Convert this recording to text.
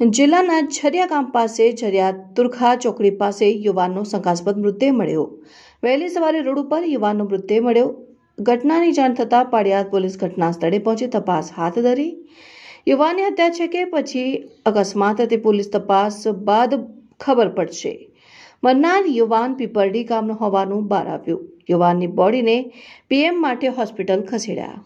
જિલ્લાના છરિયા ગામ પાસે છરિયા તુરખા ચોકડી પાસે યુવાનનો શંકાસ્પદ મૃતદેહ મળ્યો. વહેલી સવારે રોડ ઉપર યુવાનનો મૃતદેહ મળ્યો. ઘટનાની જાણ થતાં પાડિયાદ પોલીસ ઘટના સ્થળે પહોંચી તપાસ હાથ ધરી. યુવાનની હત્યા છે કે પછી અકસ્માત તે પોલીસ તપાસ બાદ ખબર પડશે. મરનાર યુવાન પીપરડી ગામનો હોવાનું બહાર આવ્યું. યુવાનની બોડીને પીએમ માટે હોસ્પિટલ ખસેડ્યા.